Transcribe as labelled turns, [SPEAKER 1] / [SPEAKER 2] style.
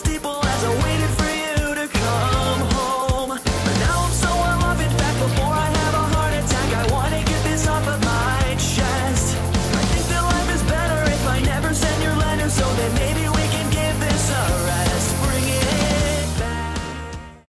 [SPEAKER 1] sleep